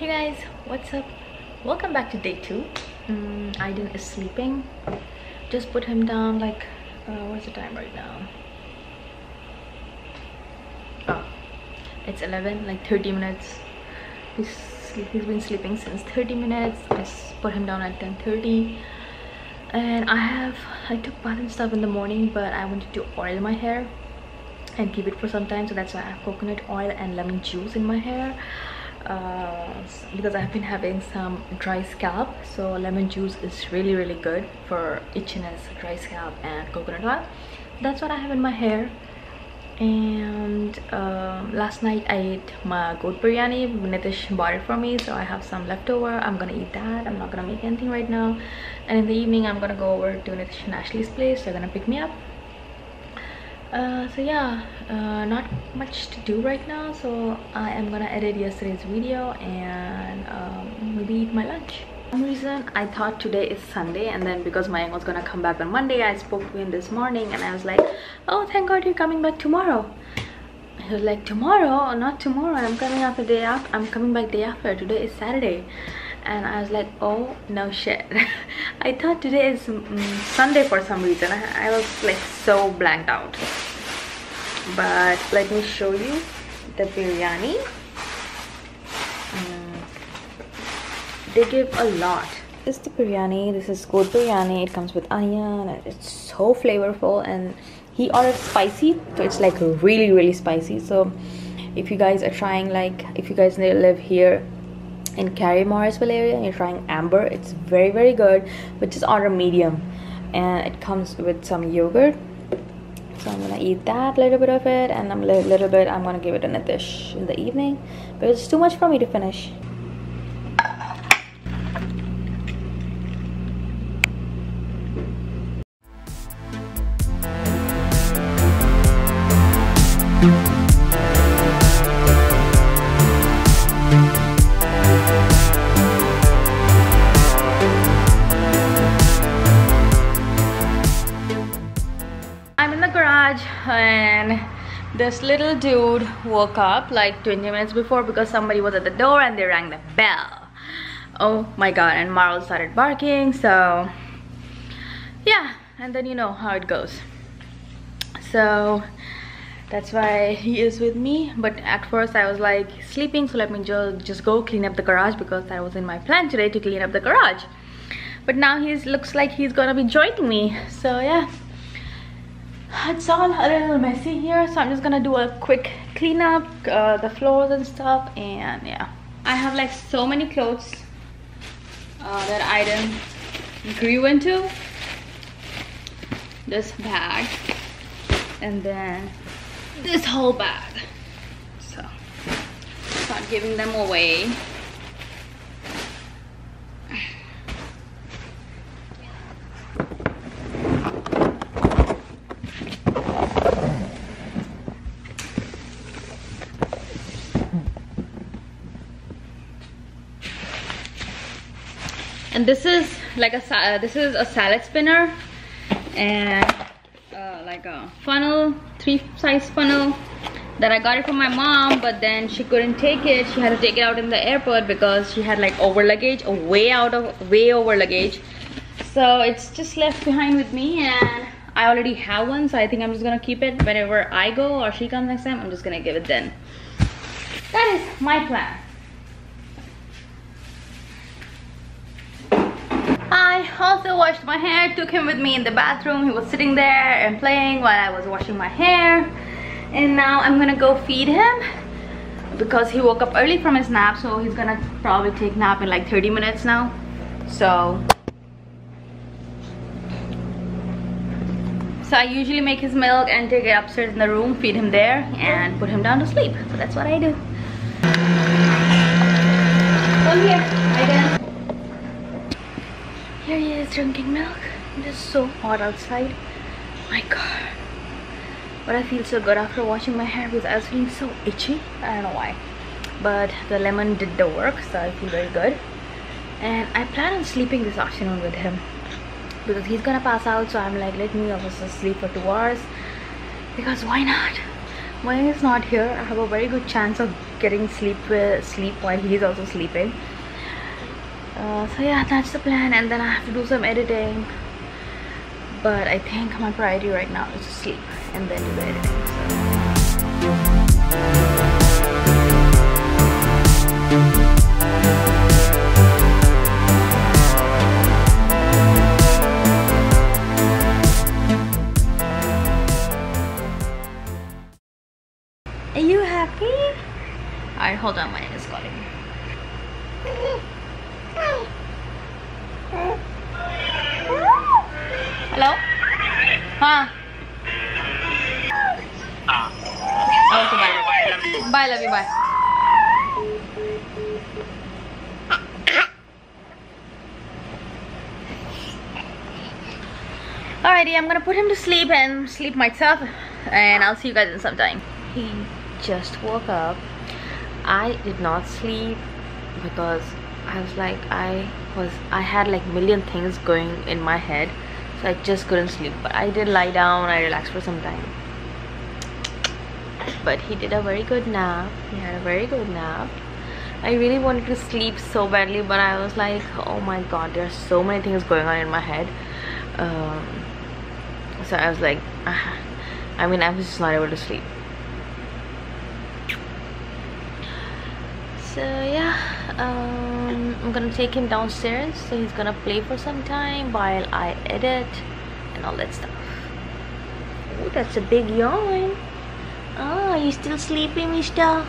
hey guys what's up? Welcome back to day two. Um, Aiden is sleeping. Just put him down like uh, what's the time right now? Oh it's 11 like 30 minutes. He's he's been sleeping since 30 minutes. I put him down at 10:30, and i have i took bath and stuff in the morning but i wanted to oil my hair and keep it for some time so that's why i have coconut oil and lemon juice in my hair uh, because I've been having some dry scalp so lemon juice is really really good for itchiness dry scalp and coconut oil. That's what I have in my hair. And um, last night I ate my goat biryani Nitish bought it for me so I have some leftover I'm gonna eat that. I'm not gonna make anything right now. And in the evening I'm gonna go over to Nitish and Ashley's place. They're gonna pick me up uh, so yeah uh, not much to do right now so I am gonna edit yesterday's video and um, maybe eat my lunch. Some reason I thought today is Sunday and then because my was gonna come back on Monday I spoke to him this morning and I was like oh thank god you're coming back tomorrow. He was like tomorrow? Not tomorrow. I'm coming after day after I'm coming back day after. Today is Saturday. And I was like oh no shit. I thought today is mm, Sunday for some reason. I, I was like so blanked out but let me show you the biryani. Mm. They give a lot. This is the biryani. This is goat biryani. It comes with onion it's so flavorful. And he ordered spicy so it's like really really spicy. So if you guys are trying like if you guys live here in Cary Morrisville area and you're trying amber it's very very good but just order medium. And it comes with some yogurt so I'm gonna eat that little bit of it and a little bit I'm gonna give it in a dish in the evening. But it's too much for me to finish and this little dude woke up like 20 minutes before because somebody was at the door and they rang the bell. Oh my god, and Marl started barking, so yeah, and then you know how it goes. So that's why he is with me but at first i was like sleeping so let me just just go clean up the garage because that was in my plan today to clean up the garage but now he looks like he's gonna be joining me so yeah it's all a little messy here so i'm just gonna do a quick cleanup uh, the floors and stuff and yeah. I have like so many clothes uh, that item grew into. This bag and then this whole bag. So start giving them away and this is like a uh, this is a salad spinner and uh, like a funnel three size funnel that I got it from my mom but then she couldn't take it. She had to take it out in the airport because she had like over luggage way out of way over luggage so it's just left behind with me and I already have one so I think I'm just gonna keep it whenever I go or she comes next time. I'm just gonna give it then. That is my plan I also washed my hair, took him with me in the bathroom. He was sitting there and playing while I was washing my hair. And now I'm gonna go feed him because he woke up early from his nap. So he's gonna probably take nap in like 30 minutes now. So, so I usually make his milk and take it upstairs in the room, feed him there and put him down to sleep. So that's what I do. Come here, I. Here he is drinking milk. It is so hot outside. My god. But I feel so good after washing my hair because I was feeling so itchy. I don't know why. But the lemon did the work, so I feel very good. And I plan on sleeping this afternoon with him. Because he's gonna pass out, so I'm like, let me also sleep for two hours. Because why not? when he's not here i have a very good chance of getting sleep uh, sleep while he's also sleeping uh, so yeah that's the plan and then i have to do some editing but i think my priority right now is to sleep and then do the editing so. Huh? Okay, bye. Bye, love you, bye. Alrighty, I'm gonna put him to sleep and sleep myself and I'll see you guys in some time. He just woke up I did not sleep because I was like I was I had like million things going in my head so I just couldn't sleep. But I did lie down I relaxed for some time. But he did a very good nap. He had a very good nap. I really wanted to sleep so badly but I was like oh my god there's so many things going on in my head. Um, so I was like ah. I mean I was just not able to sleep. So yeah um, I'm gonna take him downstairs so he's gonna play for some time while I edit and all that stuff. Oh that's a big yawn. Ah, oh you still sleeping mister.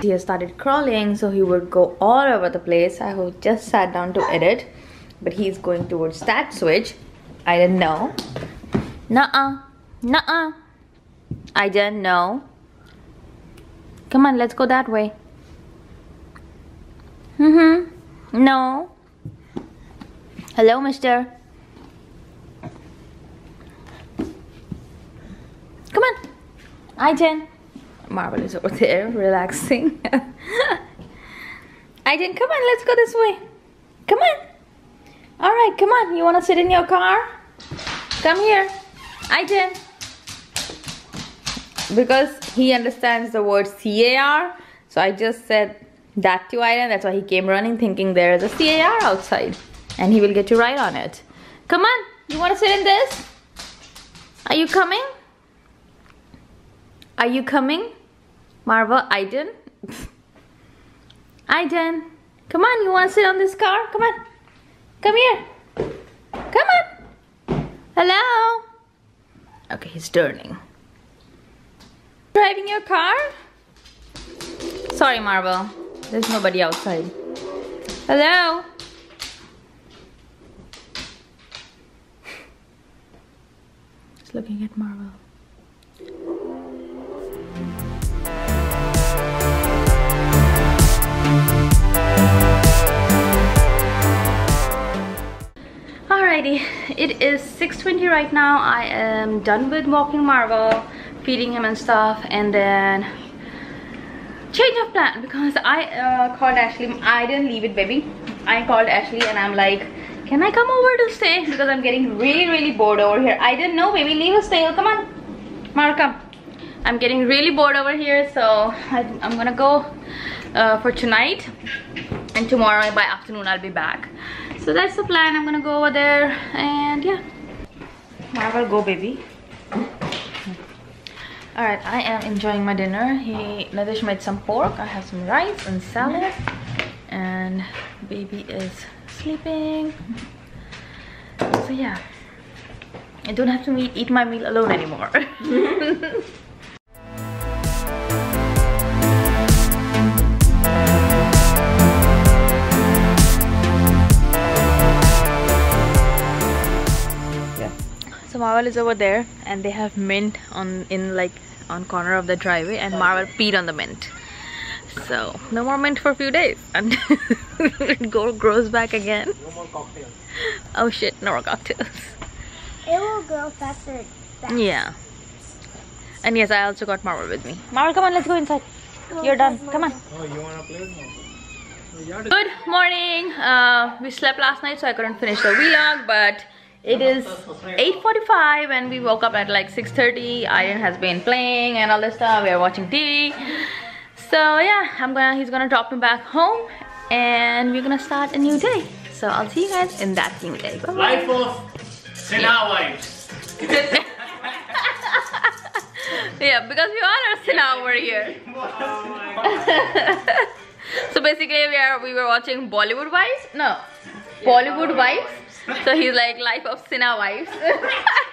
He has started crawling so he would go all over the place. I just sat down to edit but he's going towards that switch. I didn't know. Nuh-uh nuh-uh. I didn't know. Come on let's go that way Mm-hmm. No. Hello, mister. Come on. Aiden. Marvel is over there relaxing. Aiden, come on, let's go this way. Come on. All right, come on. You want to sit in your car? Come here. Aiden. Because he understands the word CAR, so I just said that to Iron. That's why he came running thinking there is a CAR outside and he will get to ride on it. Come on, you want to sit in this? Are you coming? Are you coming? Marva, Aiden? Aiden, come on, you want to sit on this car? Come on, come here. Come on. Hello? Okay, he's turning. Driving your car? Sorry, Marvel. There's nobody outside. Hello? Just looking at Marvel. Alrighty, it is 6.20 right now. I am done with walking Marvel, feeding him and stuff, and then change of plan because I uh, called Ashley. I didn't leave it, baby. I called Ashley and I'm like, can I come over to stay? Because I'm getting really, really bored over here. I didn't know, baby. Leave a stay. Come on. Mara, come. I'm getting really bored over here. So I, am going to go uh, for tonight. And tomorrow by afternoon, I'll be back. So that's the plan. I'm going to go over there. And yeah. Mara, go, baby. Alright, I am enjoying my dinner. He Nitish made some pork. I have some rice and salad. And baby is sleeping. So yeah. I don't have to eat my meal alone anymore. Marvel is over there and they have mint on in like on corner of the driveway and Marvel peed on the mint. So no more mint for a few days and it grows back again. No more cocktails. Oh shit no more cocktails. It will grow faster yeah. And yes I also got Marvel with me. Marvel come on let's go inside. You're done. come on. Oh you wanna play Good morning. Uh, we slept last night so I couldn't finish the vlog but it is 8:45 and we woke up at like 6:30. Iron has been playing and all this stuff. We are watching TV. So yeah, I'm gonna he's gonna drop me back home and we're gonna start a new day. So I'll see you guys in that new day. Bye -bye. Life of Sinha wives. yeah, because we all are over here. so basically we are we were watching Bollywood wives. No. Bollywood wives. So he's like life of Sinha wives.